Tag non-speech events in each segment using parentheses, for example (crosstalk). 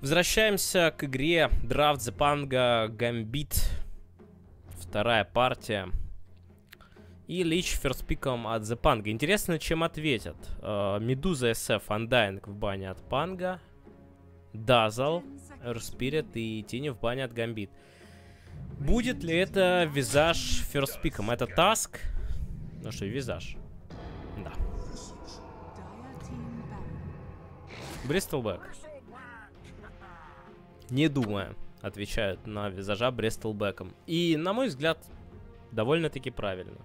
Возвращаемся к игре Draft the Panga Gambit. Вторая партия. И Лич ферстпиком от The Panga. Интересно, чем ответят. Медуза SF Undying в бане от Панга. Дазл, Эрспирит и Тени в бане от Гамбит. Будет ли это визаж ферстпиком? Это Таск. Ну что, визаж. Да. Бристолбэк. Не думая, отвечают на визажа Бристолбэком. И, на мой взгляд, довольно-таки правильно.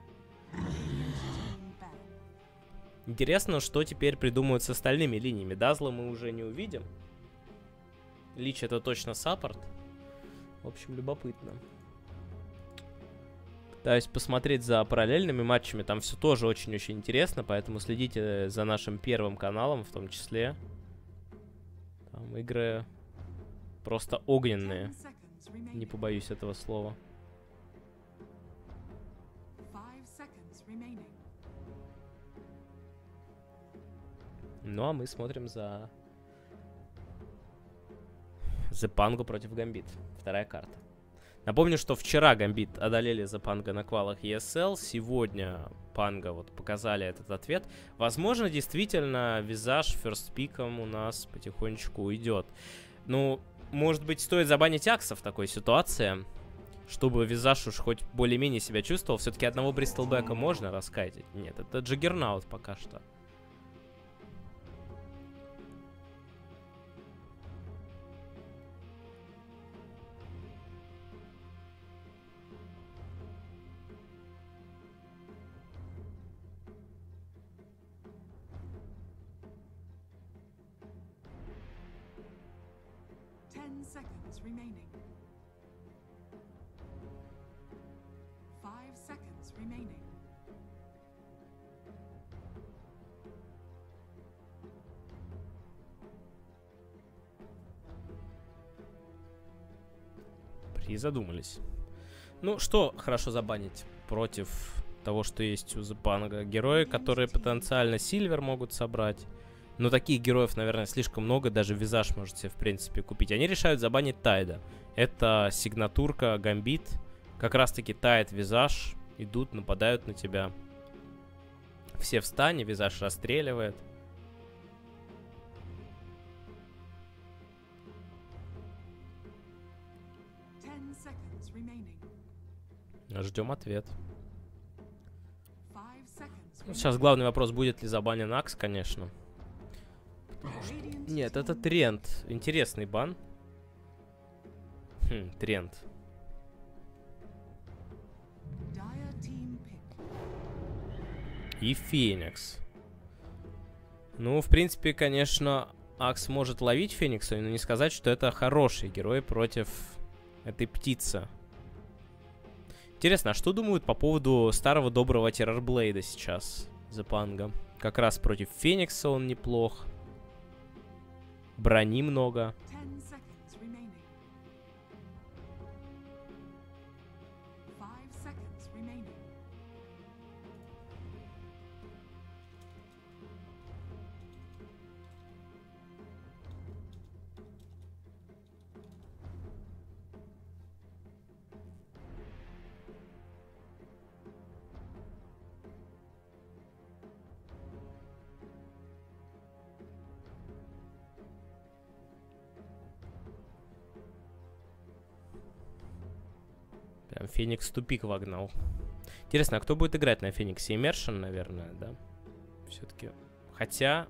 Интересно, что теперь придумают с остальными линиями. Дазла мы уже не увидим. Лич это точно саппорт. В общем, любопытно. Пытаюсь посмотреть за параллельными матчами. Там все тоже очень-очень интересно, поэтому следите за нашим первым каналом в том числе. Там игры просто огненные. Не побоюсь этого слова. Ну а мы смотрим за Pango против Гамбит. Вторая карта. Напомню, что вчера Гамбит одолели за Панго на квалах ESL. Сегодня Панго вот показали этот ответ. Возможно, действительно, визаж ферстпиком у нас потихонечку уйдет. Ну, может быть, стоит забанить Акса в такой ситуации, чтобы визаж уж хоть более-менее себя чувствовал. Все-таки одного Бристлбека можно раскатить? Нет, это Джаггернаут пока что. Призадумались. Ну, что хорошо забанить против того, что есть у Запанга? Герои, которые потенциально Сильвер могут собрать. Но таких героев, наверное, слишком много, даже визаж можете, в принципе, купить. Они решают забанить Тайда. Это сигнатурка, гамбит. Как раз-таки Тайд, визаж идут, нападают на тебя. Все в стане, визаж расстреливает. Ждем ответ. Ну, сейчас главный вопрос, будет ли забанен Акс, конечно. Нет, это тренд. Интересный бан. Хм, тренд. И Феникс. Ну, в принципе, конечно, Акс может ловить Феникса, но не сказать, что это хороший герой против этой птицы. Интересно, а что думают по поводу старого доброго Террорблейда сейчас за Панга? Как раз против Феникса он неплох. Брони много. Феникс тупик вогнал. Интересно, а кто будет играть на Фениксе? Иммершн, наверное, да? Все-таки. Хотя...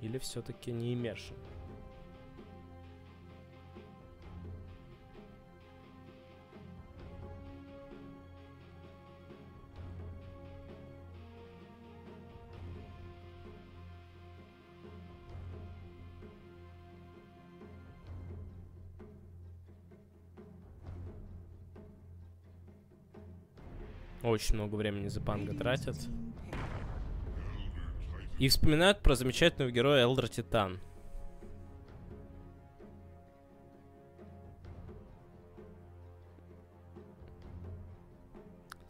Или все-таки не Иммершн? Очень много времени за панга тратят. И вспоминают про замечательного героя Элдер Титан.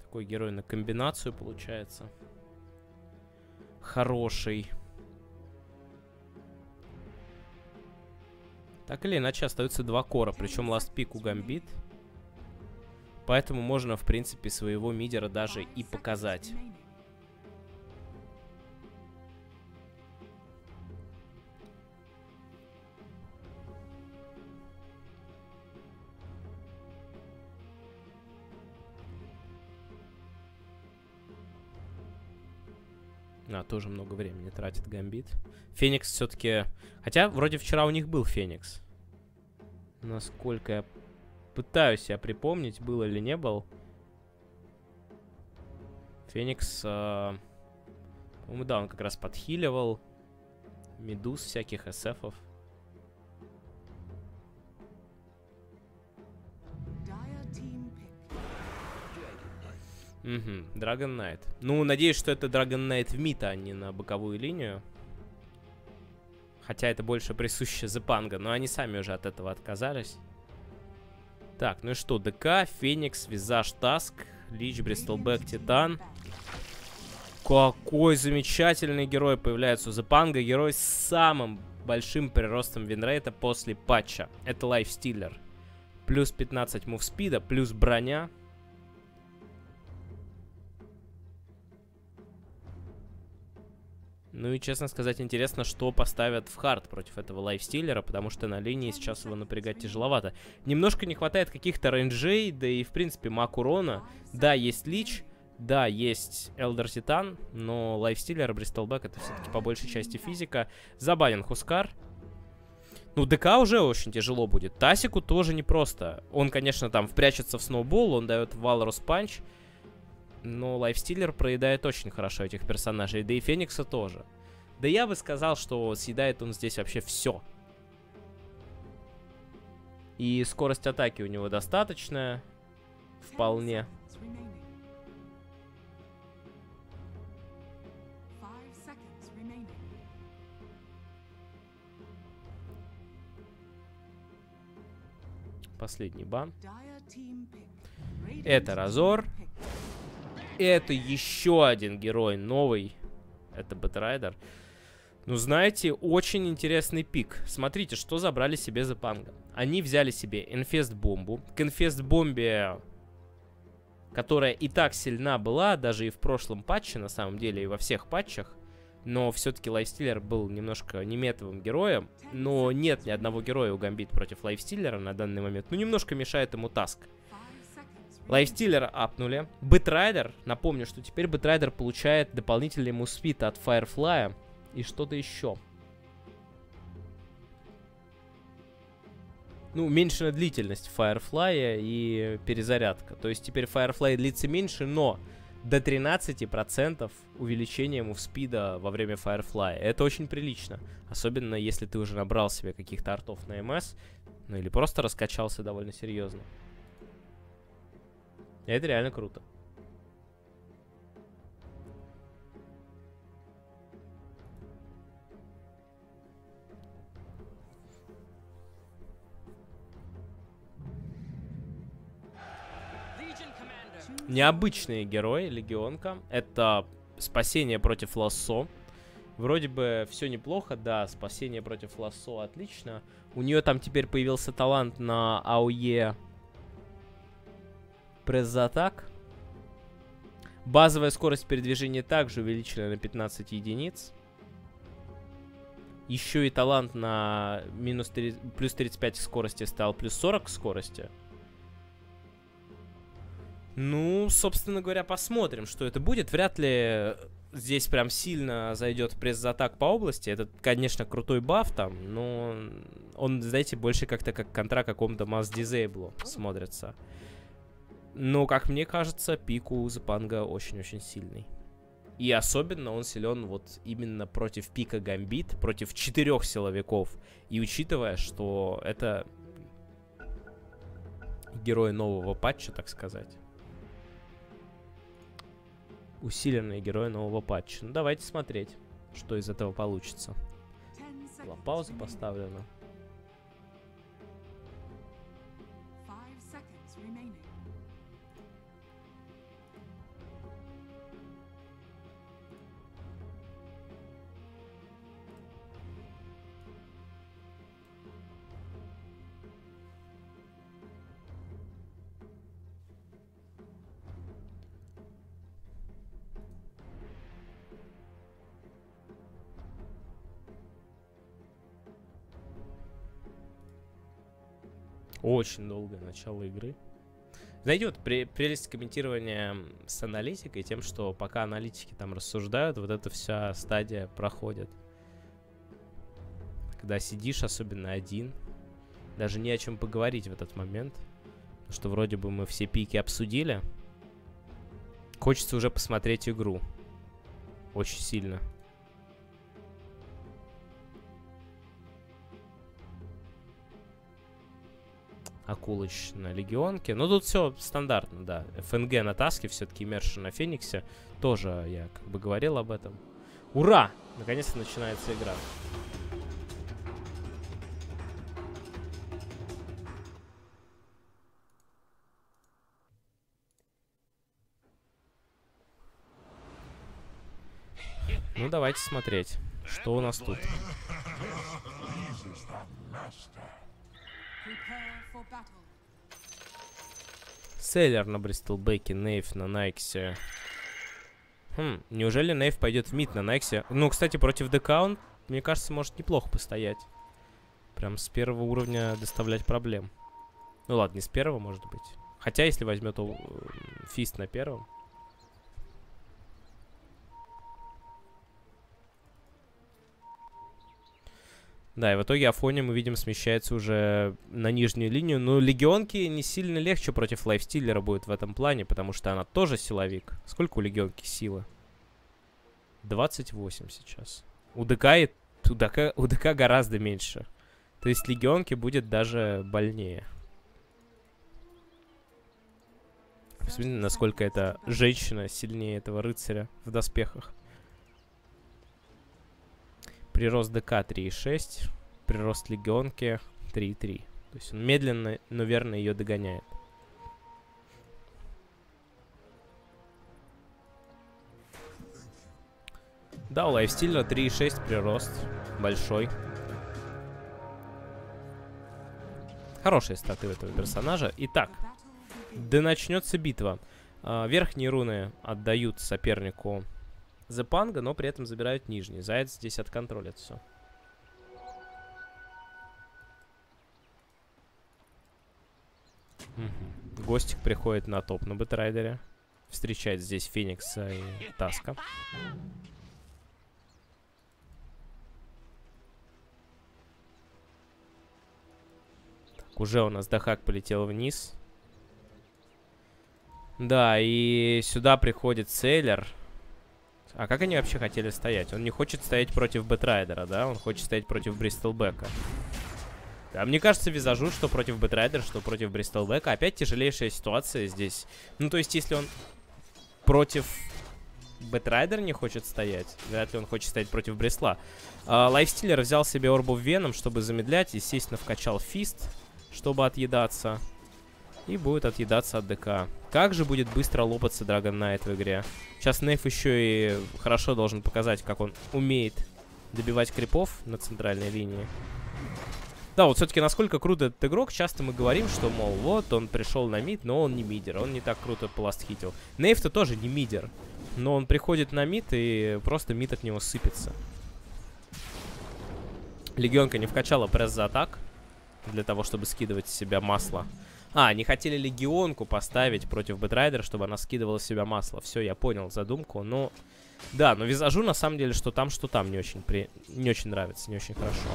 Такой герой на комбинацию получается. Хороший. Так или иначе, остаются два кора, причем ласт пик у Гамбит. Поэтому можно, в принципе, своего мидера даже и показать. А, тоже много времени тратит Гамбит. Феникс все-таки... Хотя, вроде вчера у них был Феникс. Насколько я пытаюсь я припомнить, был или не был. Феникс... Э, по-моему, да, он как раз подхиливал. Медуз всяких эсэфов. Угу, Dragon Knight. Ну, надеюсь, что это Dragon Knight в мита, а не на боковую линию. Хотя это больше присуще The Pango, но они сами уже от этого отказались. Так, ну и что, ДК, Феникс, Визаж, Таск, Лич, Бристлбэк, Титан. Какой замечательный герой появляется у The Pango. Герой с самым большим приростом винрейта после патча. Это лайфстиллер. Плюс 15 мувспида, плюс броня. Ну и, честно сказать, интересно, что поставят в хард против этого лайфстиллера, потому что на линии сейчас его напрягать тяжеловато. Немножко не хватает каких-то рейнджей, да и, в принципе, маг урона. Да, есть лич, да, есть Elder Titan, но лайфстиллер, Бристолбэк это все-таки по большей части физика. Забанен Хускар. Ну, ДК уже очень тяжело будет. Тасику тоже непросто. Он, конечно, там впрячется в Snowball, он дает Walrus Punch. Но Лайфстиллер проедает очень хорошо этих персонажей, да и Феникса тоже. Да я бы сказал, что съедает он здесь вообще все. И скорость атаки у него достаточная. Вполне. Последний бан. Это Разор. Это еще один герой новый. Это Бэтрайдер. Ну, знаете, очень интересный пик. Смотрите, что забрали себе The Pango. Они взяли себе Infest-бомбу. К Infest-бомбе, которая и так сильна была, даже и в прошлом патче, на самом деле, и во всех патчах, но все-таки Лайфстиллер был немножко неметовым героем, но нет ни одного героя у Гамбит против Лайфстиллера на данный момент. Ну, немножко мешает ему Таск. Лайфстиллера апнули. Бэтрайдер, напомню, что теперь Бэтрайдер получает дополнительный мувспид от Firefly и что-то еще. Ну, меньшая длительность Firefly и перезарядка. То есть теперь Firefly длится меньше, но до 13% увеличения мувспида во время Firefly. Это очень прилично. Особенно если ты уже набрал себе каких-то артов на МС. Ну или просто раскачался довольно серьезно. Это реально круто. Необычные герои, легионка. Это спасение против лассо. Вроде бы все неплохо, да, спасение против лассо отлично. У нее там теперь появился талант на АОЕ пресс-атак. Базовая скорость передвижения также увеличена на 15 единиц. Еще и талант на минус 3, плюс 35 скорости стал плюс 40 скорости. Ну, собственно говоря, посмотрим, что это будет. Вряд ли здесь прям сильно зайдет пресс-атак по области. Это, конечно, крутой баф там, но он, знаете, больше как-то как контра какому-то масс дизейблу смотрится. Но, как мне кажется, пик у Запанга очень-очень сильный. И особенно он силен вот именно против пика Гамбит, против четырех силовиков. И учитывая, что это герой нового патча, так сказать. Усиленные герои нового патча. Ну, давайте смотреть, что из этого получится. Была пауза поставлена. Очень долгое начало игры. Зайдет при, прелесть комментирования с аналитикой, тем, что пока аналитики там рассуждают, вот эта вся стадия проходит. Когда сидишь, особенно один, даже не о чем поговорить в этот момент. Потому что вроде бы мы все пики обсудили. Хочется уже посмотреть игру. Очень сильно. Акулыч на Легионке. Ну, тут все стандартно, да. ФНГ на Таске, все-таки Мерши на Фениксе. Тоже я как бы говорил об этом. Ура! Наконец-то начинается игра. Ну, давайте смотреть, что у нас тут. Селлер на Бристолбеке, Нейв на Найксе. Хм, неужели Нейв пойдет в мид на Найксе? Ну, кстати, против ДК он, мне кажется, может неплохо постоять. Прям с первого уровня доставлять проблем. Ну ладно, не с первого, может быть. Хотя, если возьмет э, фист на первом. Да, и в итоге Афония, мы видим, смещается уже на нижнюю линию. Но Легионки не сильно легче против Лайфстиллера будет в этом плане, потому что она тоже силовик. Сколько у Легионки силы? 28 сейчас. У ДК, и, у ДК, у ДК гораздо меньше. То есть Легионке будет даже больнее. Посмотрите, насколько эта женщина сильнее этого рыцаря в доспехах. Прирост ДК 3,6. Прирост легионки 3,3. То есть он медленно, но верно ее догоняет. Да, у лайфстила 3,6 прирост. Большой. Хорошие статы у этого персонажа. Итак, да начнется битва. А, верхние руны отдают сопернику The Pango, но при этом забирают нижний. Заяц здесь отконтролит все. Гостик приходит на топ на Бэтрайдере. Встречает здесь Феникса и Таска. Так, уже у нас Дахак полетел вниз. Да, и сюда приходит Сейлер. А как они вообще хотели стоять? Он не хочет стоять против Бэтрайдера, да? Он хочет стоять против Бристлбэка. А мне кажется, визажу, что против Бэтрайдера, что против Бристлбэка. Опять тяжелейшая ситуация здесь. Ну, то есть, если он против Бэтрайдер не хочет стоять, вряд ли он хочет стоять против Бресла. А, Лайфстиллер взял себе Орбу Веном, чтобы замедлять. Естественно, вкачал Feast, чтобы отъедаться. И будет отъедаться от ДК. Как же будет быстро лопаться Dragon Knight в игре. Сейчас Нейф еще и хорошо должен показать, как он умеет добивать крипов на центральной линии. Да, вот все-таки насколько крут этот игрок, часто мы говорим, что, мол, вот, он пришел на мид, но он не мидер, он не так круто ластхитил. Нейф-то тоже не мидер, но он приходит на мид, и просто мид от него сыпется. Легионка не вкачала Press the Attack, для того, чтобы скидывать с себя масло. А, они хотели легионку поставить против Бэтрайдера, чтобы она скидывала с себя масло. Все, я понял задумку. Но, да, но визажу на самом деле, что там, что там не очень, при... не очень нравится, не очень хорошо.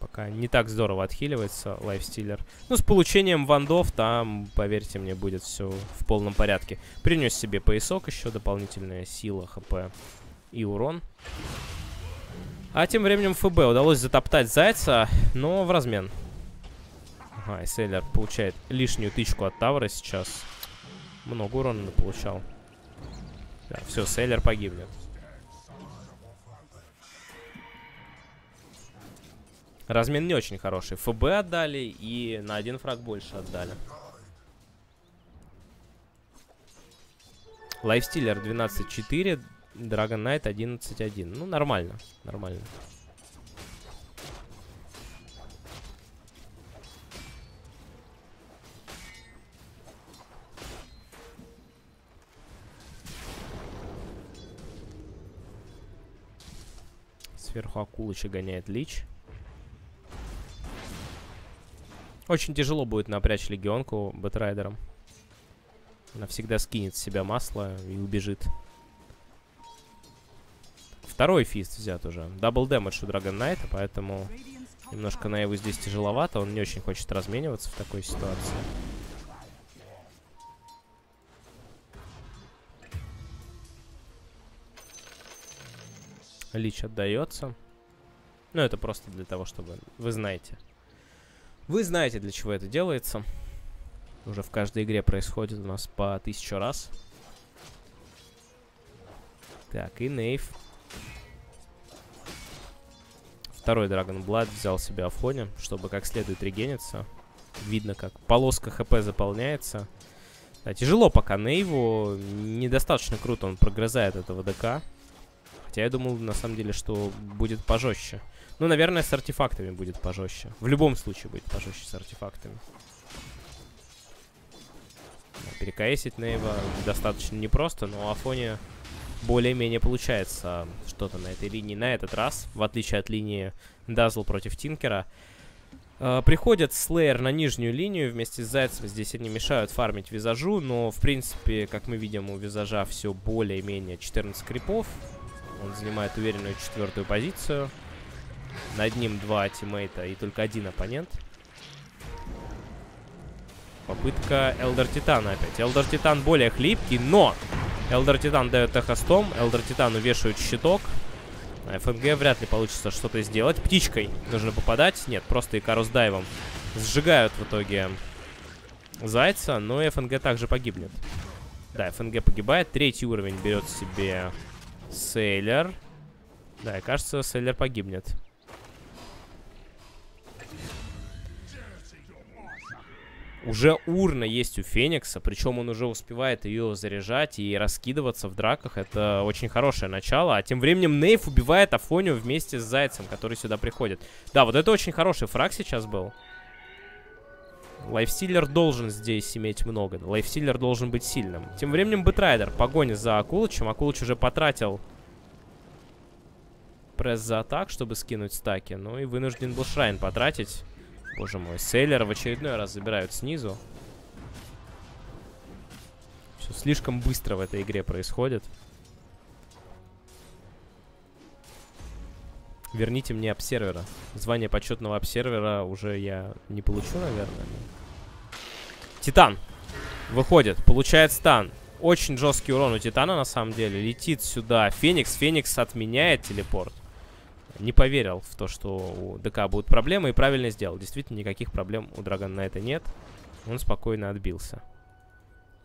Пока не так здорово отхиливается лайфстиллер. Ну, с получением вандов там, поверьте мне, будет все в полном порядке. Принес себе поясок еще, дополнительная сила, хп и урон. А тем временем ФБ удалось затоптать Зайца, но в размен. Ага, и Сейлер получает лишнюю тычку от Тавра сейчас. Много урона получал. Да, все, Сейлер погибнет. Размен не очень хороший. ФБ отдали и на один фраг больше отдали. Лайфстиллер 12-4. Dragon Knight 11-1. Ну, нормально. Нормально. Сверху Акулыча гоняет Лич. Очень тяжело будет напрячь легионку Бэтрайдером. Она всегда скинет с себя масло и убежит. Второй Feast взят уже. Double damage у Драгон Найта, поэтому немножко на его здесь тяжеловато. Он не очень хочет размениваться в такой ситуации. Лич отдается. Ну, это просто для того, чтобы... Вы знаете. Вы знаете, для чего это делается. Уже в каждой игре происходит у нас по тысячу раз. Так, и Нейв. Второй Dragon Blood взял себе Афоне, чтобы как следует регениться. Видно, как полоска ХП заполняется. Да, тяжело пока Нейву. Недостаточно круто он прогрызает этого ДК. Хотя я думал, на самом деле, что будет пожестче. Ну, наверное, с артефактами будет пожестче. В любом случае будет пожестче с артефактами. Перекаесить Нейва достаточно непросто, но Афоне более-менее получается что-то на этой линии на этот раз, в отличие от линии Дазл против Тинкера. Uh, приходит Слеер на нижнюю линию вместе с Зайцем. Здесь они мешают фармить Визажу, но, в принципе, как мы видим, у Визажа все более-менее 14 крипов. Он занимает уверенную четвертую позицию. Над ним два тиммейта и только один оппонент. Попытка Элдер Титана опять. Элдер Титан более хлипкий, но Элдер Титан дает эхостом. Элдер Титану вешают щиток. На ФНГ вряд ли получится что-то сделать. Птичкой нужно попадать. Нет, просто Икарус дайвом. Сжигают в итоге Зайца, но и ФНГ также погибнет. Да, ФНГ погибает. Третий уровень берет себе Сейлер. Да, и кажется, Сейлер погибнет. Уже урна есть у Феникса, причем он уже успевает ее заряжать и раскидываться в драках. Это очень хорошее начало. А тем временем Нейф убивает Афонию вместе с Зайцем, который сюда приходит. Да, вот это очень хороший фраг сейчас был. Лайфстиллер должен здесь иметь много. Лайфстиллер должен быть сильным. Тем временем Бэтрайдер погоня за Акулычем. Акулыч уже потратил Press the Attack, чтобы скинуть стаки. Ну и вынужден был Shrine потратить. Боже мой, Сейлера в очередной раз забирают снизу. Все слишком быстро в этой игре происходит. Верните мне обсервера. Звание почетного обсервера уже я не получу, наверное. Титан. Выходит, получает стан. Очень жесткий урон у Титана, на самом деле. Летит сюда Феникс. Феникс отменяет телепорт не поверил в то, что у ДК будут проблемы, и правильно сделал. Действительно, никаких проблем у Драгона на это нет. Он спокойно отбился.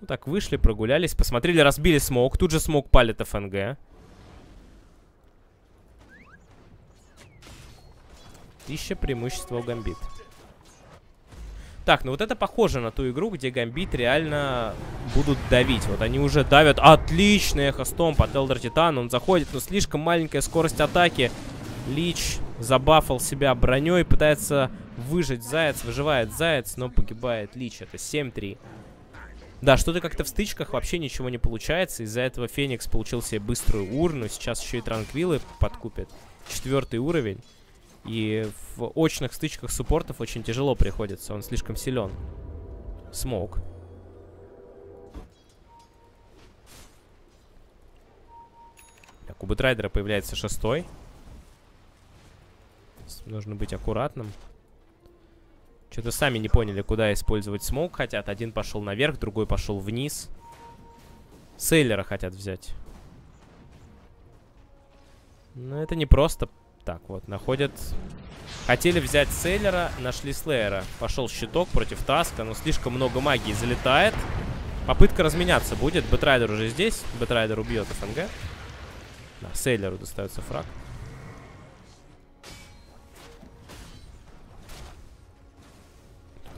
Ну так, вышли, прогулялись, посмотрели, разбили смог. Тут же смог палит ФНГ. Тысяча преимущества у Гамбит. Так, ну вот это похоже на ту игру, где Гамбит реально будут давить. Вот они уже давят. Отличный эхостомп от Элдер Титан. Он заходит, но слишком маленькая скорость атаки. Лич забафал себя броней, пытается выжить Заяц, выживает Заяц, но погибает Лич. Это 7-3. Да, что-то как-то в стычках вообще ничего не получается. Из-за этого Феникс получил себе быструю урну. Сейчас еще и Транквилы подкупит. Четвертый уровень. И в очных стычках суппортов очень тяжело приходится. Он слишком силен. Smoke. Так, у Бэтрайдера появляется шестой. Нужно быть аккуратным. Что-то сами не поняли, куда использовать smoke хотят. Один пошел наверх, другой пошел вниз. Сейлера хотят взять. Но это не просто так вот. Находят... Хотели взять Сейлера, нашли Слеера. Пошел щиток против Таска, но слишком много магии залетает. Попытка разменяться будет. Бэтрайдер уже здесь. Бэтрайдер убьет ФНГ. Да, Сейлеру достается фраг.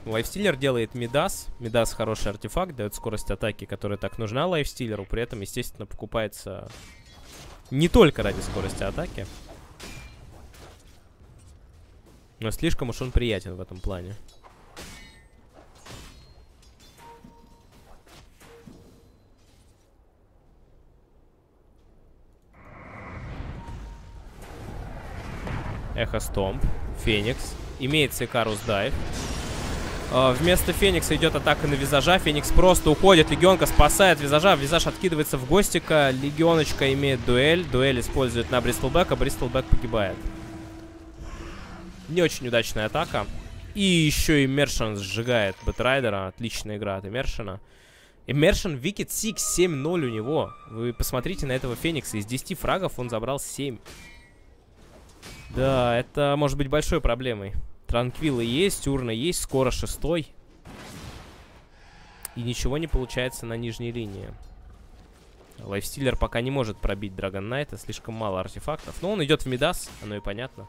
Лайфстиллер делает Мидас. Мидас хороший артефакт, дает скорость атаки, которая так нужна лайфстиллеру. При этом, естественно, покупается не только ради скорости атаки. Но слишком уж он приятен в этом плане. Echo Stomp. Феникс. Имеется Icarus Dive. Uh, вместо Феникса идет атака на Визажа. Феникс просто уходит. Легионка спасает Визажа. Визаж откидывается в Гостика. Легионочка имеет дуэль. Дуэль использует на Бристлбэк, Бристлбэк погибает. Не очень удачная атака. И еще Имершин сжигает Бэтрайдера. Отличная игра от Имершина. Immersion Wicked Sick 7-0 у него. Вы посмотрите на этого Феникса. Из 10 фрагов он забрал 7. Да, это может быть большой проблемой. Транквилы есть, урна есть, скоро шестой. И ничего не получается на нижней линии. Лайфстиллер пока не может пробить Драгон Найта, слишком мало артефактов. Но он идет в Мидас, оно и понятно.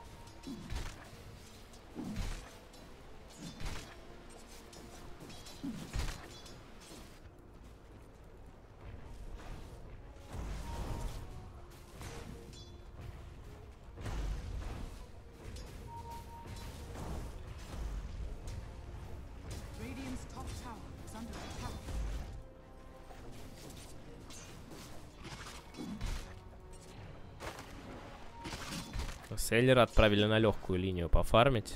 Селлера отправили на легкую линию пофармить.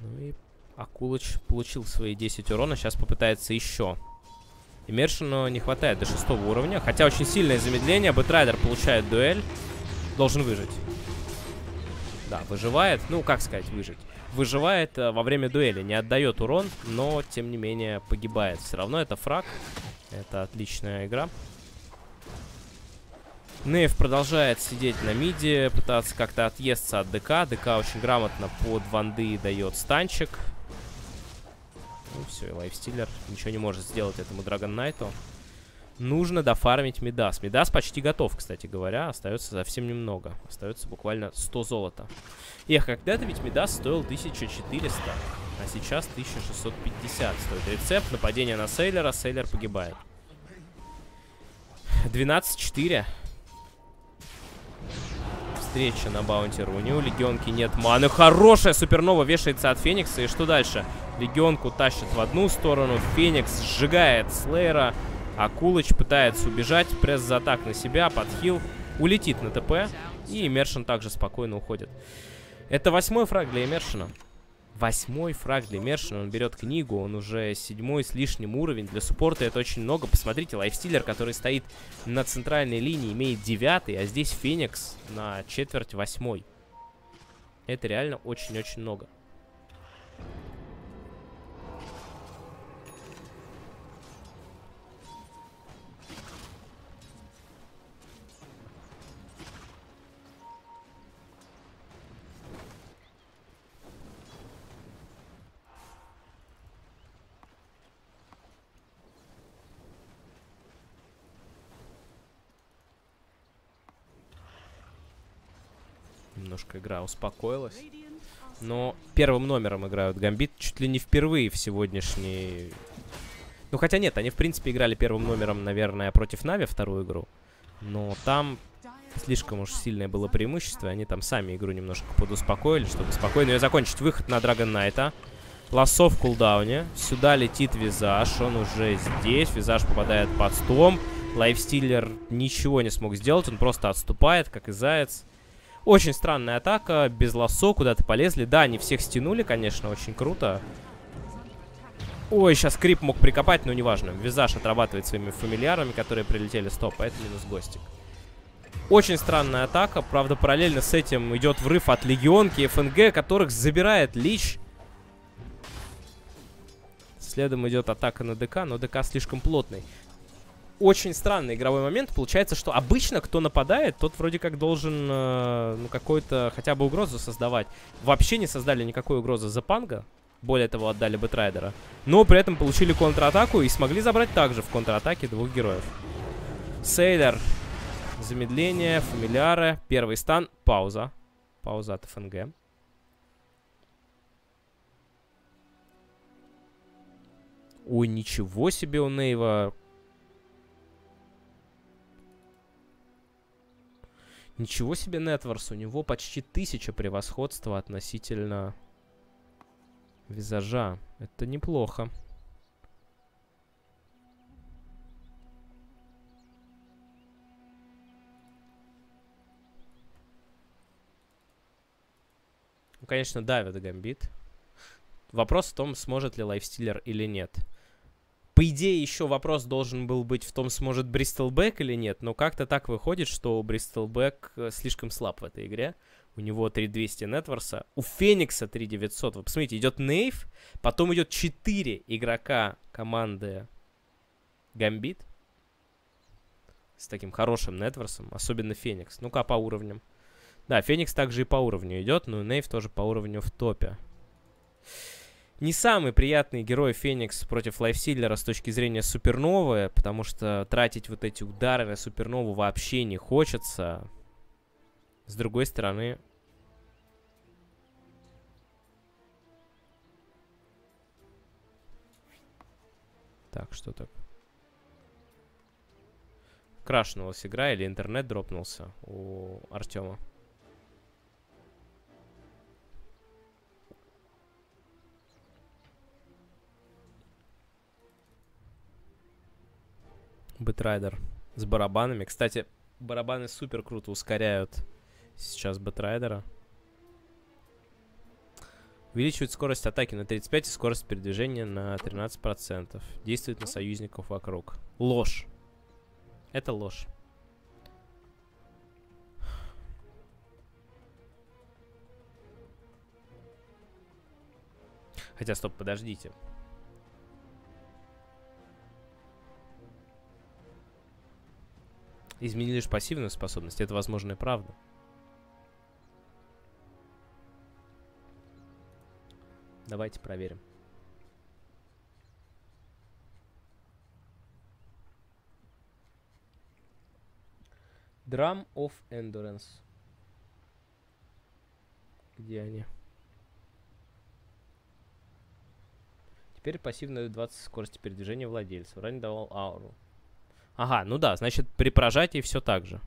Ну и Акулыч получил свои 10 урона. Сейчас попытается еще. Имершину не хватает до шестого уровня. Хотя очень сильное замедление. Бэтрайдер получает дуэль. Должен выжить. Да, выживает. Ну, как сказать, выжить. Выживает э, во время дуэли. Не отдает урон, но, тем не менее, погибает. Все равно это фраг. Это отличная игра. Нейв продолжает сидеть на миде, пытаться как-то отъесться от ДК. ДК очень грамотно под ванды дает станчик. Ну все, и лайфстиллер ничего не может сделать этому Драгон Найту. Нужно дофармить Мидас. Мидас почти готов, кстати говоря. Остается совсем немного. Остается буквально 100 золота. Эх, когда-то ведь Мидас стоил 1400, а сейчас 1650 стоит рецепт. Нападение на Сейлера. Сейлер погибает. 12-4 встреча на баунтиру. У него легионки нет маны. Хорошая супернова вешается от Феникса. И что дальше? Легионку тащит в одну сторону. Феникс сжигает Слейера. Акулыч пытается убежать. Пресс за атак на себя. Подхил. Улетит на ТП. И Эмершин также спокойно уходит. Это восьмой фраг для Эмершина. Восьмой фраг для Мершина. Он берет книгу. Он уже седьмой с лишним уровень. Для суппорта это очень много. Посмотрите, лайфстиллер, который стоит на центральной линии, имеет девятый. А здесь Феникс на четверть восьмой. Это реально очень-очень много. Немножко игра успокоилась. Но первым номером играют Гамбит чуть ли не впервые в сегодняшней... Ну, хотя нет, они, в принципе, играли первым номером, наверное, против Нави вторую игру. Но там слишком уж сильное было преимущество, они там сами игру немножко подуспокоили, чтобы спокойно ее закончить. Выход на Драгон Найта. Лассо в кулдауне. Сюда летит Визаж, он уже здесь. Визаж попадает под стомп. Лайфстиллер ничего не смог сделать, он просто отступает, как и Заяц. Очень странная атака, без лассо куда-то полезли. Да, они всех стянули, конечно, очень круто. Ой, сейчас Крип мог прикопать, но неважно. Визаж отрабатывает своими фамильярами, которые прилетели. Стоп, а это минус Гостик. Очень странная атака. Правда, параллельно с этим идет врыв от Легионки ФНГ, которых забирает Лич. Следом идет атака на ДК, но ДК слишком плотный очень странный игровой момент. Получается, что обычно кто нападает, тот вроде как должен э, ну, какую-то хотя бы угрозу создавать. Вообще не создали никакой угрозы The Pango. Более того, отдали Бэтрайдера. Но при этом получили контратаку и смогли забрать также в контратаке двух героев. Сейлер. Замедление, фамильяры. Первый стан. Пауза. Пауза от ФНГ. Ой, ничего себе у Нейва Ничего себе Нетворс, у него почти тысяча превосходства относительно визажа. Это неплохо. Ну, конечно, давит гамбит. Вопрос в том, сможет ли лайфстиллер или нет. По идее, еще вопрос должен был быть в том, сможет Бристолбэк или нет, но как-то так выходит, что Бристолбэк э, слишком слаб в этой игре. У него 3200 нетворса, у Феникса 3900. Вы посмотрите, идет Нейв, потом идет 4 игрока команды Гамбит с таким хорошим нетворсом, особенно Феникс. Ну-ка по уровням. Да, Феникс также и по уровню идет, но Нейв тоже по уровню в топе не самый приятный герой Феникс против Лайфсиллера с точки зрения Суперновы, потому что тратить вот эти удары на Супернову вообще не хочется. С другой стороны... Так, что так? Крашнулась игра или интернет дропнулся у Артема? Бэтрайдер с барабанами. Кстати, барабаны супер круто ускоряют сейчас Бэтрайдера. Увеличивает скорость атаки на 35 и скорость передвижения на 13%. Действует на союзников вокруг. Ложь. Это ложь. Хотя, стоп, подождите. Изменили лишь пассивную способность. Это, возможно, и правда. Давайте проверим. Drum of Endurance. Где они? Теперь пассивная 20 скорости передвижения владельца. Ранее давал ауру. Ага, ну да, значит, при прожатии все так же.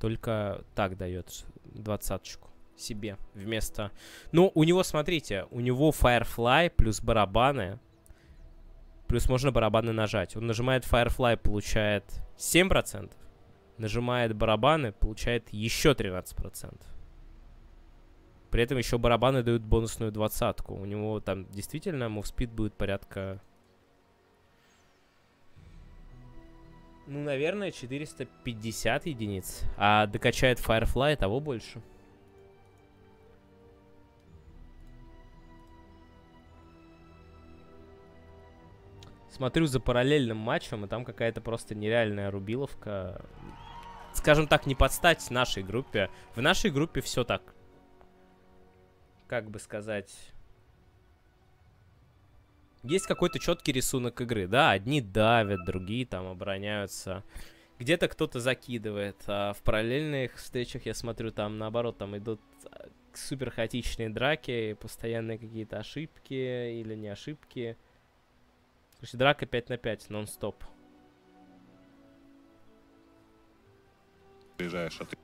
Только так дает двадцаточку себе вместо... Ну, у него, смотрите, у него Firefly плюс барабаны. Плюс можно барабаны нажать. Он нажимает Firefly, получает 7%. Нажимает барабаны, получает еще 13%. При этом еще барабаны дают бонусную двадцатку. У него там действительно мувспид будет порядка Ну, наверное, 450 единиц. А докачает Firefly, того больше. Смотрю за параллельным матчем, и там какая-то просто нереальная рубиловка. Скажем так, не подстать нашей группе. В нашей группе все так. Как бы сказать есть какой-то четкий рисунок игры, да, одни давят, другие там обороняются, где-то кто-то закидывает, а в параллельных встречах я смотрю, там наоборот, там идут а, супер хаотичные драки, постоянные какие-то ошибки или не ошибки. Слушай, драка 5 на 5, нон-стоп. Приезжаешь, а ты...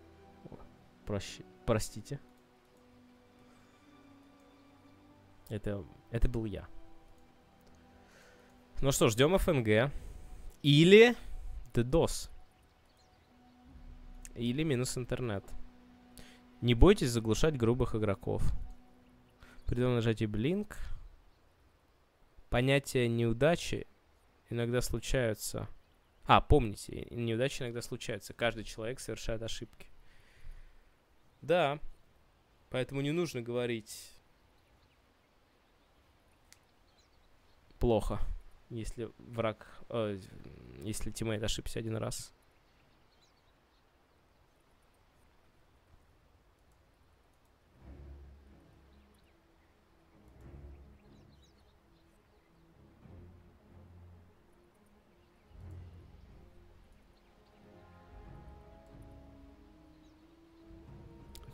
Прощи... Простите. Это, это был я. Ну что, ждем ФНГ. Или DDoS. Или минус интернет. Не бойтесь заглушать грубых игроков. При нажатии Blink. Понятие неудачи иногда случаются. А, помните, неудачи иногда случаются. Каждый человек совершает ошибки. Да. Поэтому не нужно говорить плохо если враг, э, если тиммейт ошибся один раз.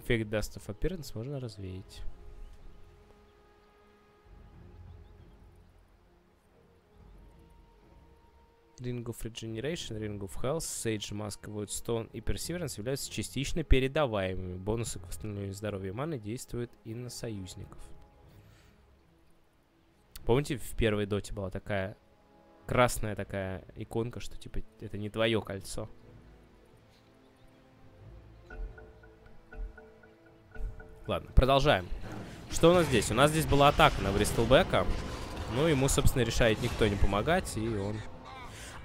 Эффект Dust of Appearance можно развеять. Ring of Regeneration, Ring of Health, Sage Mask, Void Stone и Perseverance являются частично передаваемыми. Бонусы к восстановлению здоровья и маны действуют и на союзников. Помните, в первой доте была такая красная такая иконка, что типа это не твое кольцо. Ладно, продолжаем. Что у нас здесь? У нас здесь была атака на Бристлбека. Ну, ему, собственно, решает никто не помогать, и он...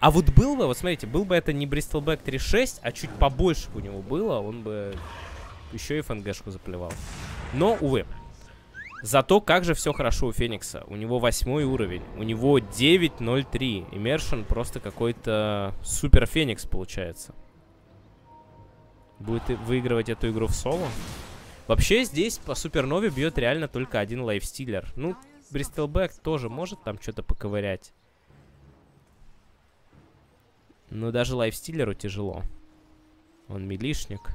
А вот был бы, вот смотрите, был бы это не Бристлбек 3.6, а чуть побольше у него было, он бы еще и ФНГшку заплевал. Но, увы. Зато как же все хорошо у Феникса. У него восьмой уровень. У него 9.03. Иммершн просто какой-то супер Феникс получается. Будет выигрывать эту игру в соло. Вообще здесь по супернове бьет реально только один лайфстиллер. Ну, Бристелбэк тоже может там что-то поковырять. Но даже лайфстиллеру тяжело. Он милишник.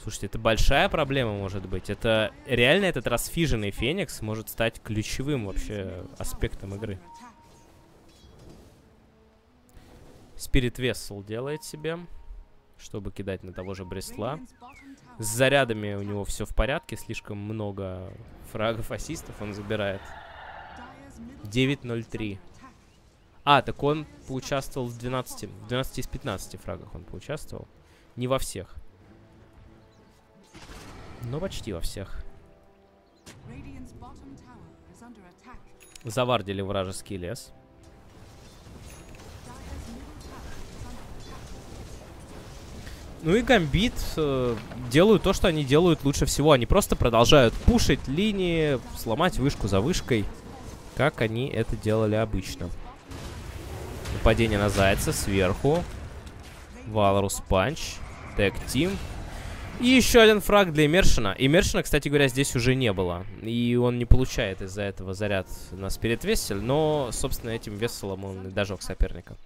Слушайте, это большая проблема может быть. Это реально этот расфиженный Феникс может стать ключевым вообще аспектом игры. Спирит Вессел делает себе, чтобы кидать на того же Брестла. С зарядами у него все в порядке, слишком много фрагов, (laughs) ассистов он забирает. 9.03. А, так он поучаствовал в 12, 12 из 15 фрагах он поучаствовал. Не во всех. Но почти во всех. Завардили вражеский лес. Ну и Гамбит э, делают то, что они делают лучше всего. Они просто продолжают пушить линии, сломать вышку за вышкой, как они это делали обычно. Нападение на Зайца сверху. Валрус Панч. Тег Тим. И еще один фраг для Имершина. Имершина, кстати говоря, здесь уже не было. И он не получает из-за этого заряд на Спирит Весель. Но, собственно, этим веселом он и дожег соперника.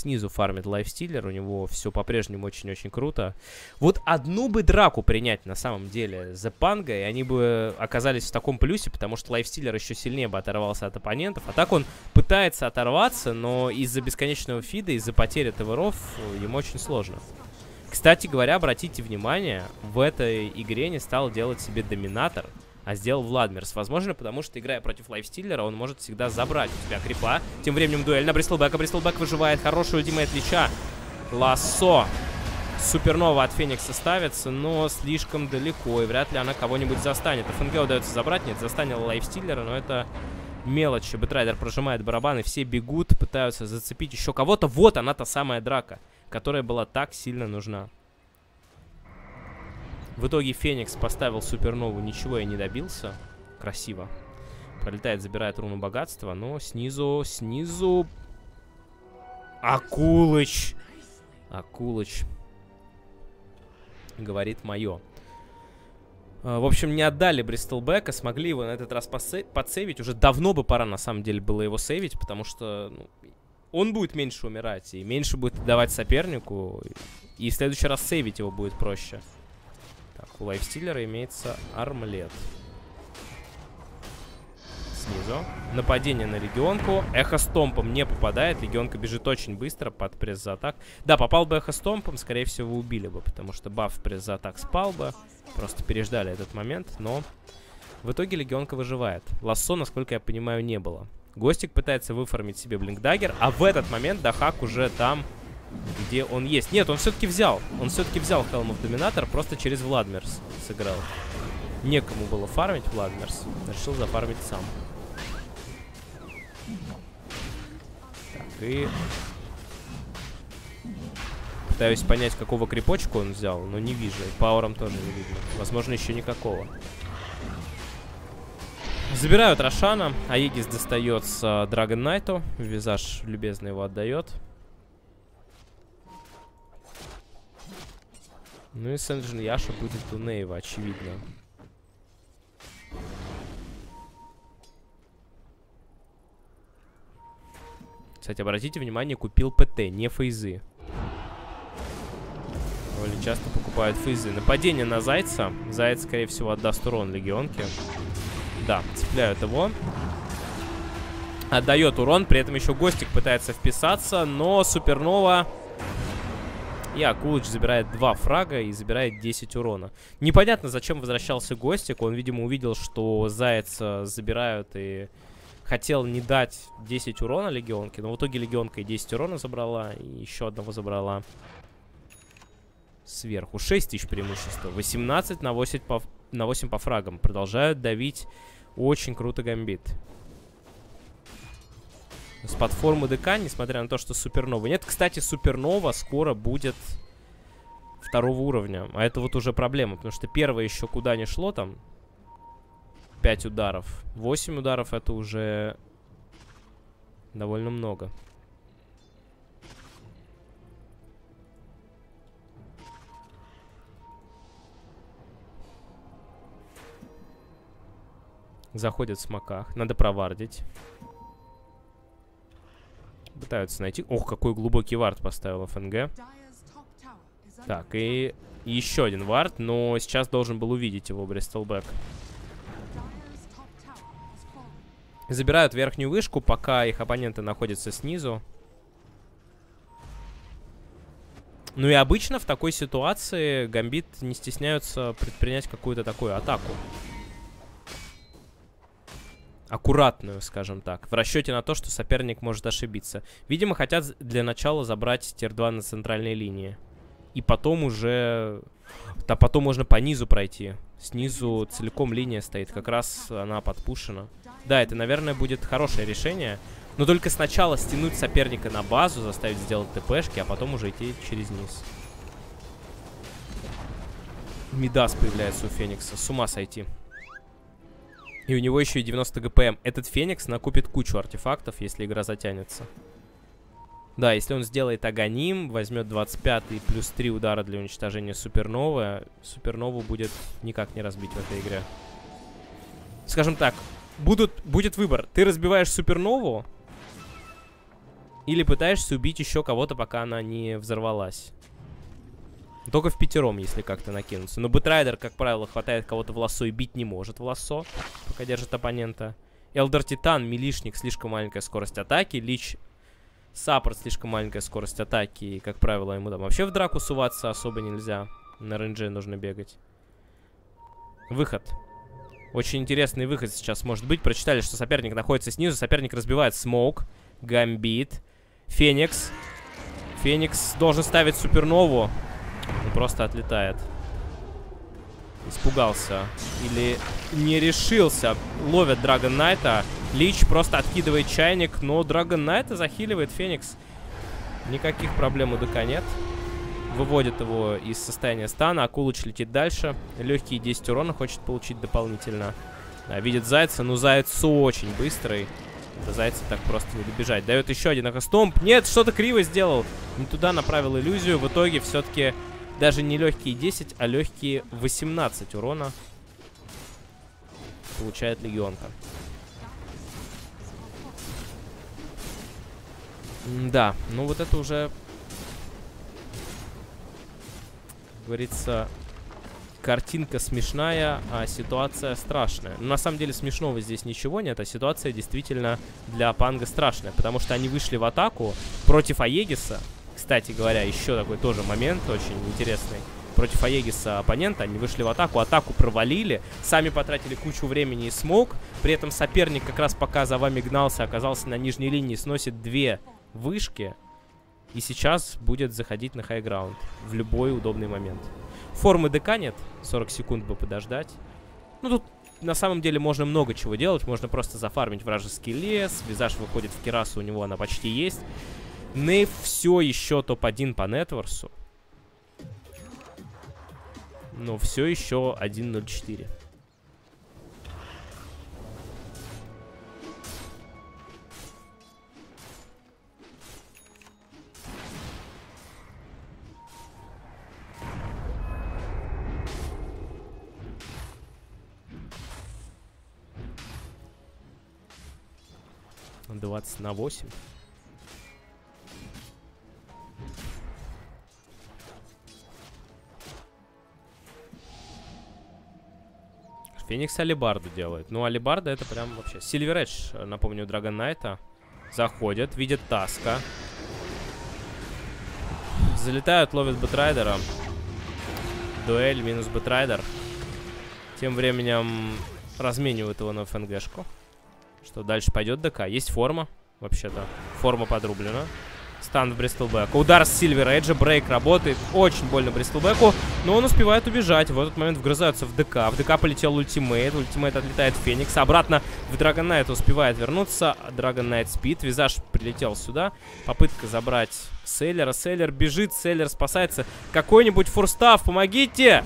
Снизу фармит лайфстиллер, у него все по-прежнему очень-очень круто. Вот одну бы драку принять на самом деле за панго, и они бы оказались в таком плюсе, потому что лайфстиллер еще сильнее бы оторвался от оппонентов. А так он пытается оторваться, но из-за бесконечного фида, из-за потери товаров ему очень сложно. Кстати говоря, обратите внимание, в этой игре не стал делать себе доминатор а сделал Vladmir's. Возможно, потому что, играя против лайфстиллера, он может всегда забрать у тебя крипа. Тем временем дуэль на Бристлбека. Бристлбек выживает. Хороший ultimate Лича. Лассо. Супернова от Феникса ставится, но слишком далеко, и вряд ли она кого-нибудь застанет. ФНГ удается забрать, нет, застанила лайфстиллера, но это мелочи. Бэтрайдер прожимает барабаны, все бегут, пытаются зацепить еще кого-то. Вот она, та самая драка, которая была так сильно нужна. В итоге Феникс поставил супернову, ничего я не добился. Красиво. Пролетает, забирает руну богатства, но снизу, снизу... Акулыч! Акулыч. Говорит мое. А, в общем, не отдали Бристлбека, смогли его на этот раз подсейвить. Уже давно бы пора, на самом деле, было его сейвить, потому что ну, он будет меньше умирать и меньше будет давать сопернику. И в следующий раз сейвить его будет проще. У лайфстиллера имеется армлет. Снизу. Нападение на легионку. Эхо стомпом не попадает. Легионка бежит очень быстро под пресс за атак. Да, попал бы эхо стомпом, скорее всего, убили бы, потому что баф пресс за атак спал бы. Просто переждали этот момент, но в итоге легионка выживает. Лассо, насколько я понимаю, не было. Гостик пытается выформить себе блинкдагер, а в этот момент Дахак уже там где он есть. Нет, он все-таки взял. Он все-таки взял Helm of Dominator, просто через Владмерс сыграл. Некому было фармить Владмерс. Решил зафармить сам. Так, и... Пытаюсь понять, какого крипочку он взял, но не вижу. И пауэром тоже не видно. Возможно, еще никакого. Забирают Рошана. Аегис достается Драгон Найту. Визаж любезно его отдает. Ну и Сенджин Яша будет у Нейва, очевидно. Кстати, обратите внимание, купил ПТ, не фейзы. Довольно часто покупают фейзы. Нападение на Зайца. Заяц, скорее всего, отдаст урон Легионке. Да, цепляют его. Отдает урон, при этом еще Гостик пытается вписаться, но Супернова и Акулыч забирает 2 фрага и забирает 10 урона. Непонятно, зачем возвращался Гостик. Он, видимо, увидел, что Зайца забирают и хотел не дать 10 урона Легионке. Но в итоге Легионка и 10 урона забрала, и еще одного забрала. сверху. 6 тысяч преимущества. 18 на 8 по, на 8 по фрагам. Продолжают давить. Очень круто гамбит. С платформы ДК, несмотря на то, что Супернова. Нет, кстати, Супернова скоро будет второго уровня. А это вот уже проблема, потому что первое еще куда не шло там. 5 ударов. 8 ударов это уже довольно много. Заходят в смоках. Надо провардить. Пытаются найти. Ох, какой глубокий вард поставил ФНГ. Так, и еще один вард, но сейчас должен был увидеть его Бристолбэк. Забирают верхнюю вышку, пока их оппоненты находятся снизу. Ну и обычно в такой ситуации Гамбит не стесняются предпринять какую-то такую атаку аккуратную, скажем так, в расчете на то, что соперник может ошибиться. Видимо, хотят для начала забрать тир-2 на центральной линии. И потом уже... Да потом можно по низу пройти. Снизу целиком линия стоит, как раз она подпушена. Да, это, наверное, будет хорошее решение. Но только сначала стянуть соперника на базу, заставить сделать ТПшки, а потом уже идти через низ. Мидас появляется у Феникса. С ума сойти. И у него еще и 90 ГПМ. Этот Феникс накупит кучу артефактов, если игра затянется. Да, если он сделает Аганим, возьмет 25 и плюс 3 удара для уничтожения Суперновы, Супернову будет никак не разбить в этой игре. Скажем так, будут, будет выбор. Ты разбиваешь Супернову или пытаешься убить еще кого-то, пока она не взорвалась. Только впятером, если как-то накинуться. Но Бэтрайдер, как правило, хватает кого-то в лассо и бить не может в лассо, пока держит оппонента. Элдер Титан, милишник, слишком маленькая скорость атаки. Лич Саппорт, слишком маленькая скорость атаки. И, как правило, ему там вообще в драку суваться особо нельзя. На рейнже нужно бегать. Выход. Очень интересный выход сейчас может быть. Прочитали, что соперник находится снизу. Соперник разбивает smoke. Гамбит. Феникс. Феникс должен ставить супернову. Он просто отлетает. Испугался. Или не решился. Ловят Драгон Найта. Лич просто откидывает чайник, но Драгон Найта захиливает Феникс. Никаких проблем у ДК нет. Выводит его из состояния стана. Акулыч летит дальше. Легкие 10 урона хочет получить дополнительно. Да, видит Зайца, но Заяц очень быстрый. До Зайца так просто не добежать. Дает еще один акостомп. Нет, что-то криво сделал. Не туда направил иллюзию. В итоге все-таки даже не легкие 10, а легкие 18 урона получает легионка. Да, ну вот это уже, говорится, картинка смешная, а ситуация страшная. Но на самом деле смешного здесь ничего нет, а ситуация действительно для Панга страшная, потому что они вышли в атаку против Аегиса, кстати говоря, еще такой тоже момент очень интересный. Против Аегиса оппонента они вышли в атаку, атаку провалили, сами потратили кучу времени и смог. При этом соперник как раз пока за вами гнался, оказался на нижней линии, сносит две вышки. И сейчас будет заходить на хайграунд в любой удобный момент. Формы ДК нет, 40 секунд бы подождать. Ну тут на самом деле можно много чего делать. Можно просто зафармить вражеский лес. Визаж выходит в керасу, у него она почти есть. Нейв все еще топ-1 по Нетворсу. Но все еще 1.04. Двадцать на восемь. Феникс Алибарду делает. Ну, Алибарда это прям вообще... Silver Edge, напомню, Драгон Найта. Заходят, видят Таска. Залетают, ловят Бэтрайдера. Дуэль минус Бэтрайдер. Тем временем разменивают его на ФНГшку. Что дальше пойдет ДК. Есть форма, вообще-то. Форма подрублена. Стан в Бристлбека. Удар с Silver Edge а. Break работает. Очень больно Бристлбеку. Но он успевает убежать. В этот момент вгрызаются в ДК. В ДК полетел ultimate. Ultimate отлетает Феникс. Обратно в Драгон Найт успевает вернуться. Драгон Найт спит. Визаж прилетел сюда. Попытка забрать Селлера. Селлер бежит. Селлер спасается. Какой-нибудь Force Staff. Помогите!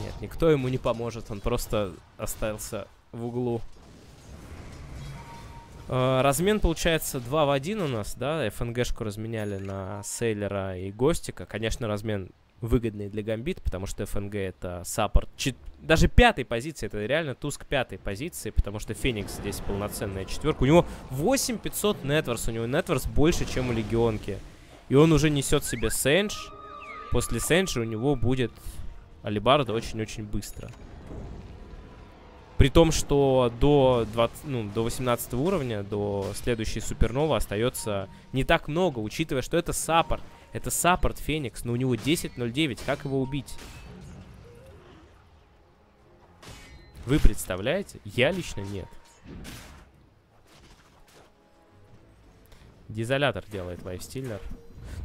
Нет, никто ему не поможет. Он просто остался в углу. Uh, размен получается 2 в 1 у нас, да? ФНГшку разменяли на Сейлера и Гостика. Конечно, размен выгодный для Гамбит, потому что ФНГ это саппорт. Чет... Даже пятой позиции, это реально Туск пятой позиции, потому что Феникс здесь полноценная четверка. У него 8500 нетворс, у него нетворс больше, чем у Легионки. И он уже несет себе Сэндж. После Сэнджа у него будет Алибарда очень-очень быстро. При том, что до, 20, ну, до 18 уровня, до следующей супернова остается не так много, учитывая, что это саппорт. Это саппорт Феникс, но у него 10.09. Как его убить? Вы представляете? Я лично нет. Desolator делает лайфстиллер.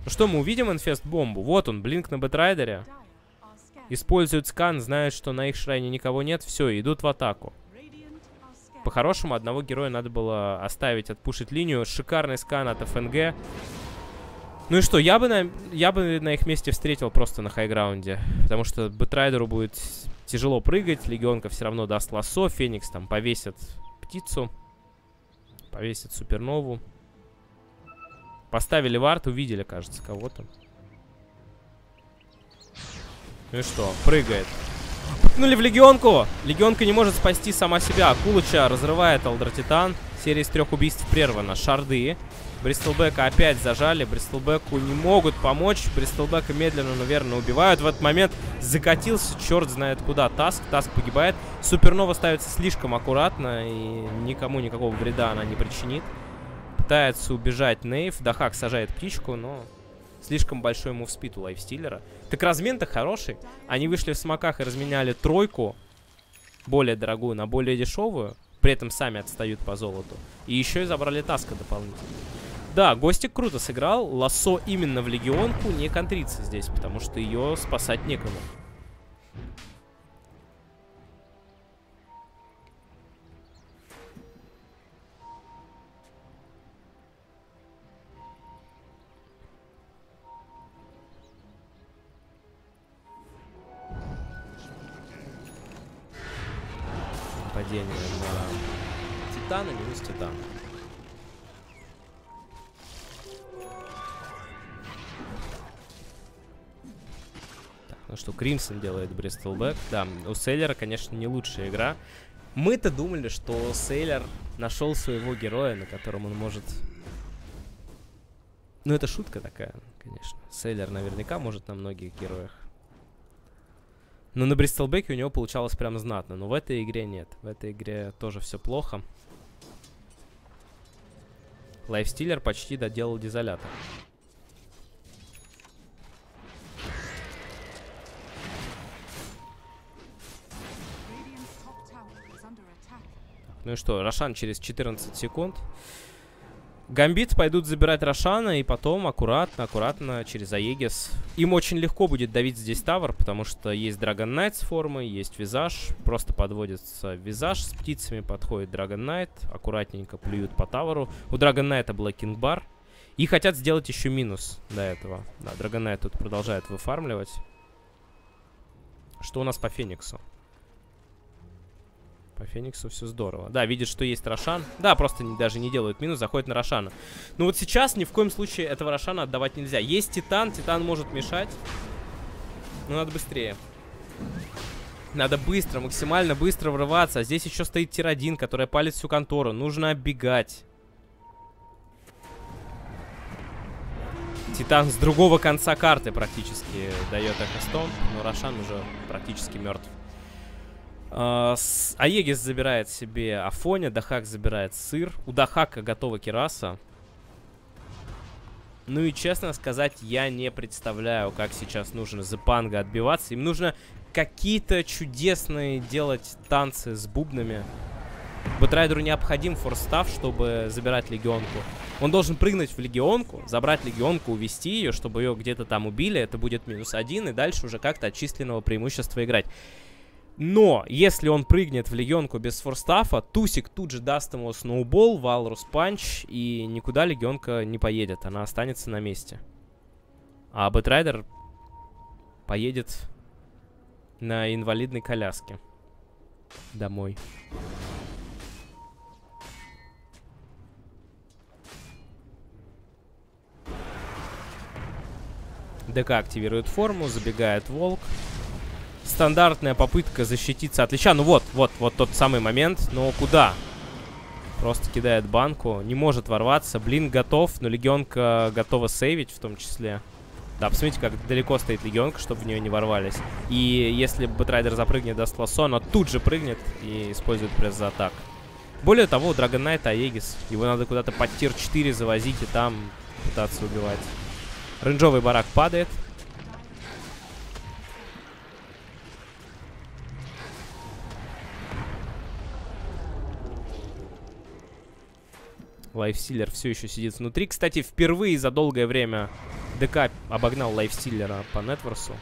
Ну что, мы увидим infest -бомбу? Вот он, Blink на Бэтрайдере. Используют скан, знают, что на их шрайне никого нет. Все, идут в атаку. По-хорошему, одного героя надо было оставить, отпушить линию. Шикарный скан от ФНГ. Ну и что, я бы на, я бы на их месте встретил просто на хайграунде. Потому что Бэтрайдеру будет тяжело прыгать. Легионка все равно даст лассо. Феникс там повесит птицу. Повесит супернову. Поставили вард, увидели, кажется, кого-то. И что? Прыгает. Пнули в легионку. Легионка не может спасти сама себя. Кулыча разрывает Алдер Титан. Серия из трех убийств прервана. Шарды. Бристлбека опять зажали. Бристлбеку не могут помочь. Бристлбека медленно, наверное, убивают. В этот момент закатился черт знает куда. Таск. Таск погибает. Супернова ставится слишком аккуратно. И никому никакого вреда она не причинит. Пытается убежать Нейв. Дахак сажает птичку, но Слишком большой мувспид у лайфстиллера. Так размен-то хороший. Они вышли в смоках и разменяли тройку, более дорогую, на более дешевую. При этом сами отстают по золоту. И еще и забрали таска дополнительно. Да, Гостик круто сыграл. Лассо именно в Легионку не контрится здесь, потому что ее спасать некому. Нападение на Титана, минус Титан. Так, ну что, Кримсон делает Бристлбэк. Да, у Сейлера, конечно, не лучшая игра. Мы-то думали, что Сейлер нашел своего героя, на котором он может... Ну, это шутка такая, конечно. Сейлер наверняка может на многих героях. Но на Бристлбеке у него получалось прям знатно. Но в этой игре нет. В этой игре тоже все плохо. Лайфстиллер почти доделал Desolator. Ну и что, Рошан через 14 секунд. Гамбит пойдут забирать Рошана, и потом аккуратно, аккуратно через Aegis. Им очень легко будет давить здесь tower, потому что есть Dragon Knight с формой, есть Визаж. Просто подводится Визаж с птицами, подходит Dragon Knight, аккуратненько плюют по таверу. У Dragon Knight а Black King Bar. И хотят сделать еще минус до этого. Да, Dragon Knight тут продолжает выфармливать. Что у нас по Фениксу? По Фениксу все здорово. Да, видит, что есть Рошан. Да, просто не, даже не делают минус, заходит на Рошана. Но вот сейчас ни в коем случае этого Рошана отдавать нельзя. Есть Титан, Титан может мешать. Но надо быстрее. Надо быстро, максимально быстро врываться. А здесь еще стоит тир-1, которая палит всю контору. Нужно оббегать. Титан с другого конца карты практически дает Эхостон, но Рошан уже практически мертв. Uh, Аегис забирает себе Афоня, Дахак забирает сыр. У Дахака готова Кираса. Ну и честно сказать, я не представляю, как сейчас нужно за Панга отбиваться. Им нужно какие-то чудесные делать танцы с бубнами. Бэтрайдеру необходим Force Staff, чтобы забирать легионку. Он должен прыгнуть в легионку, забрать легионку, увести ее, чтобы ее где-то там убили. Это будет минус один, и дальше уже как-то от численного преимущества играть. Но, если он прыгнет в легионку без Force Staff а, Тусик тут же даст ему Snowball, Walrus Punch, и никуда легионка не поедет. Она останется на месте. А Бэтрайдер поедет на инвалидной коляске домой. ДК активирует форму, забегает волк. Стандартная попытка защититься от лича. Ну вот, вот, вот тот самый момент. Но куда? Просто кидает банку. Не может ворваться. Blink готов, но легионка готова сейвить в том числе. Да, посмотрите, как далеко стоит легионка, чтобы в нее не ворвались. И если Бэтрайдер запрыгнет, даст лассо, она тут же прыгнет и использует Press the Attack. Более того, у Найта Aegis. Его надо куда-то под tier 4 завозить и там пытаться убивать. Рейнджовый барак падает. Лайфстиллер все еще сидит внутри. Кстати, впервые за долгое время ДК обогнал Лайфстиллера по net worth у.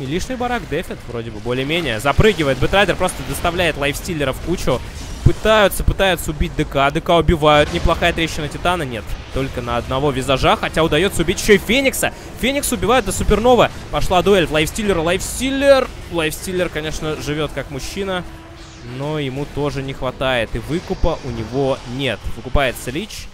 И лишний барак дефит, вроде бы, более-менее. Запрыгивает. Бэтрайдер просто доставляет Лайфстиллера в кучу. Пытаются, пытаются убить ДК. ДК убивают. Неплохая трещина Титана. Нет, только на одного визажа. Хотя удается убить еще и Феникса. Феникс убивает до Супернова. Пошла дуэль. Лайфстиллер, Лайфстиллер. Лайфстиллер, конечно, живет как мужчина. Но ему тоже не хватает. И выкупа у него нет. Выкупается Лич.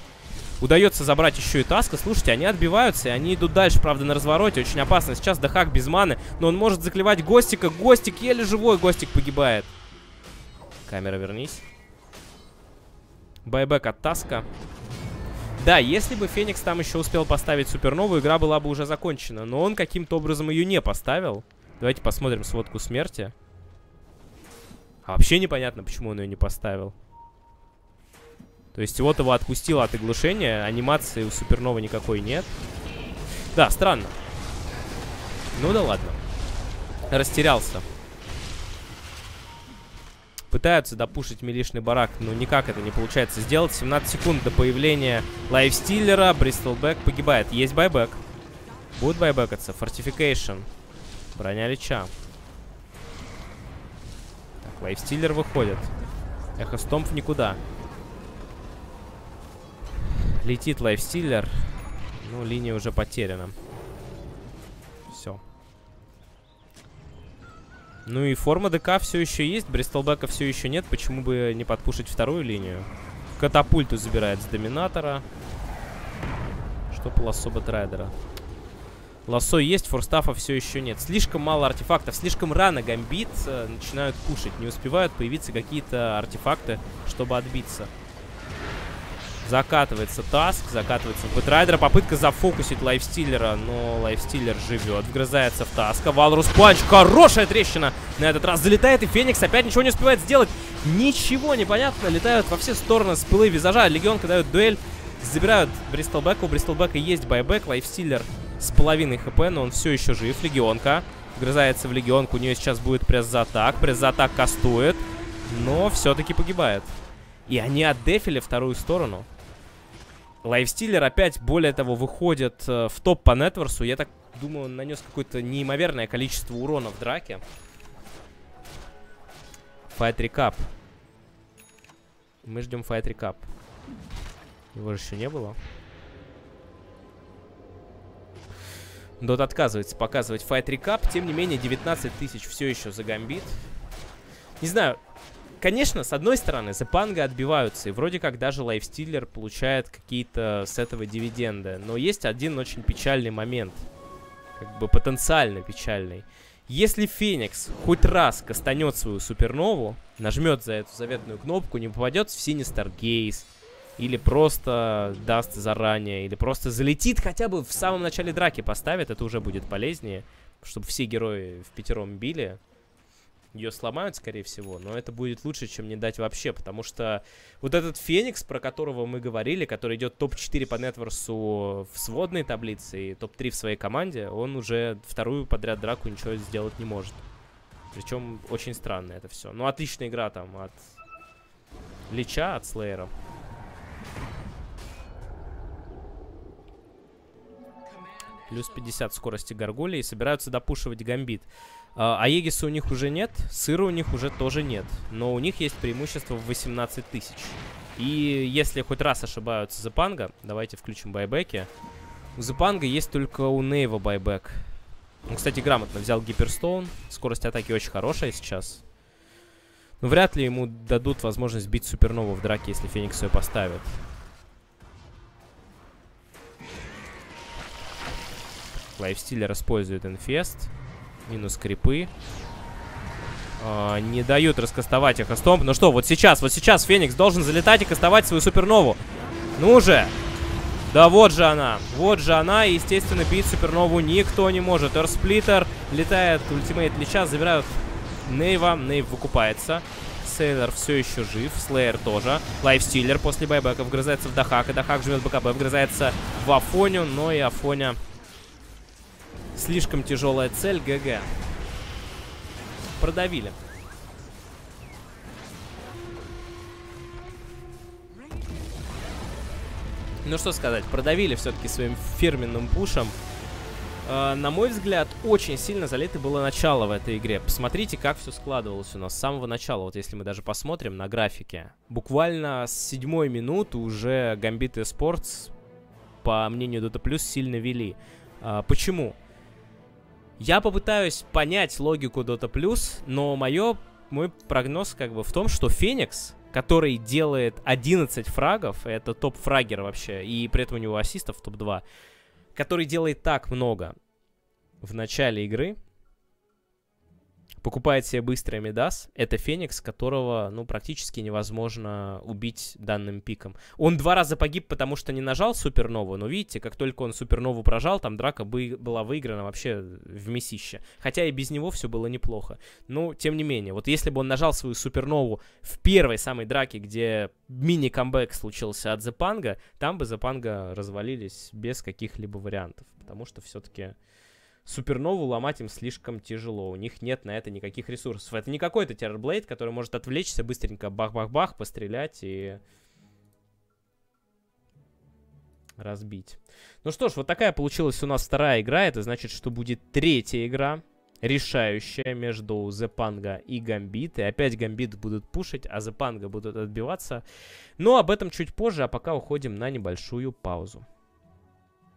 Удается забрать еще и Таска. Слушайте, они отбиваются, и они идут дальше, правда, на развороте. Очень опасно. Сейчас Дахак без маны, но он может заклевать Гостика. Гостик еле живой, Гостик погибает. Камера, вернись. Байбек от Таска. Да, если бы Феникс там еще успел поставить суперновую, игра была бы уже закончена. Но он каким-то образом ее не поставил. Давайте посмотрим сводку смерти. А вообще непонятно, почему он ее не поставил. То есть вот его отпустило от оглушения, анимации у Супернова никакой нет. Да, странно. Ну да ладно. Растерялся. Пытаются допушить милишный барак, но никак это не получается сделать. 17 секунд до появления лайфстиллера. Бристолбэк погибает. Есть байбек. Будет байбекаться. Fortification. Броня лича. Лайфстиллер выходит. Echo Stomp никуда. Летит лайфстиллер. Ну, линия уже потеряна. Все. Ну и форма ДК все еще есть, Бристлбека все еще нет. Почему бы не подпушить вторую линию? Катапульту забирает с Доминатора. Что по лассо Бэтрайдера? Лассо есть, Force Staff а все еще нет. Слишком мало артефактов, слишком рано гамбит э, начинают пушить. Не успевают появиться какие-то артефакты, чтобы отбиться. Закатывается Таск, закатывается Бэтрайдера. Попытка зафокусить Лайфстиллера, но Лайфстиллер живет, вгрызается в Таска. Walrus Punch, хорошая трещина на этот раз. Залетает и Феникс опять ничего не успевает сделать. Ничего не понятно, летают во все стороны спеллы визажа. Легионка дает дуэль, забирают Бристлбека. У Бристлбека есть байбек, Лайфстиллер с половиной хп, но он все еще жив. Легионка вгрызается в Легионку, у нее сейчас будет Press the Attack. Press the Attack кастует, но все-таки погибает. И они отдефили вторую сторону. Лайфстиллер опять, более того, выходит э, в топ по net worth у. Я так думаю, он нанес какое-то неимоверное количество урона в драке. Fight Recap. Мы ждем Fight Recap. Его же еще не было. Дот отказывается показывать Fight Recap. Тем не менее, 19 тысяч все еще за гамбит. Не знаю, Конечно, с одной стороны, Зепанга отбиваются, и вроде как даже лайфстиллер получает какие-то с этого дивиденды. Но есть один очень печальный момент. Как бы потенциально печальный. Если Феникс хоть раз кастанет свою супернову, нажмет за эту заветную кнопку, не попадет в Синистер Гейс, или просто даст заранее, или просто залетит хотя бы в самом начале драки поставит, это уже будет полезнее, чтобы все герои в пятером били, ее сломают, скорее всего, но это будет лучше, чем не дать вообще, потому что вот этот Феникс, про которого мы говорили, который идет топ-4 по Нетворсу в сводной таблице и топ-3 в своей команде, он уже вторую подряд драку ничего сделать не может. Причем очень странно это все. Ну, отличная игра там от Лича, от Слеера. Плюс 50 скорости горгулей. И собираются допушивать гамбит. А, а Егиса у них уже нет, сыра у них уже тоже нет. Но у них есть преимущество в 18 тысяч. И если хоть раз ошибаются Зепанга, давайте включим байбеки. У Зепанга есть только у Нейва байбек. Он, кстати, грамотно взял Гиперстоун. Скорость атаки очень хорошая сейчас. Но вряд ли ему дадут возможность бить Супернову в драке, если Феникс ее поставит. Лайфстиллер использует Infest. Минус крипы. А, не дают раскастовать Echo Stomp. Ну что, вот сейчас, вот сейчас Феникс должен залетать и кастовать свою супернову. Ну же! Да вот же она, вот же она, и, естественно, бить супернову никто не может. Earth Splitter летает, ультимейт Лича, забирают Нейва, Нейв выкупается. Сейлор все еще жив, Слеер тоже. Лайфстиллер после байбека вгрызается в Дахак, и Дахак жмет БКБ, вгрызается в Афоню, но и Афоня Слишком тяжелая цель, ГГ. Продавили. Ну что сказать, продавили все-таки своим фирменным пушем. Э, на мой взгляд, очень сильно залито было начало в этой игре. Посмотрите, как все складывалось у нас с самого начала. Вот если мы даже посмотрим на графике. Буквально с седьмой минуты уже Gambit Esports, по мнению Dota Plus, сильно вели. Э, почему? Я попытаюсь понять логику Dota Plus, но мое, мой прогноз как бы в том, что Феникс, который делает 11 фрагов, это топ-фрагер вообще, и при этом у него ассистов топ-2, который делает так много в начале игры, покупает себе быстрый Медас. Это Феникс, которого, ну, практически невозможно убить данным пиком. Он два раза погиб, потому что не нажал Супернову, но видите, как только он Супернову прожал, там драка бы была выиграна вообще в месище. Хотя и без него все было неплохо. Но, тем не менее, вот если бы он нажал свою Супернову в первой самой драке, где мини-камбэк случился от Зепанга, там бы Зепанга развалились без каких-либо вариантов. Потому что все-таки Супернову ломать им слишком тяжело. У них нет на это никаких ресурсов. Это не какой-то Террорблейд, который может отвлечься, быстренько бах-бах-бах, пострелять и разбить. Ну что ж, вот такая получилась у нас вторая игра. Это значит, что будет третья игра, решающая между Зепанга и Гамбит. И опять Гамбит будут пушить, а Зепанга будут отбиваться. Но об этом чуть позже, а пока уходим на небольшую паузу.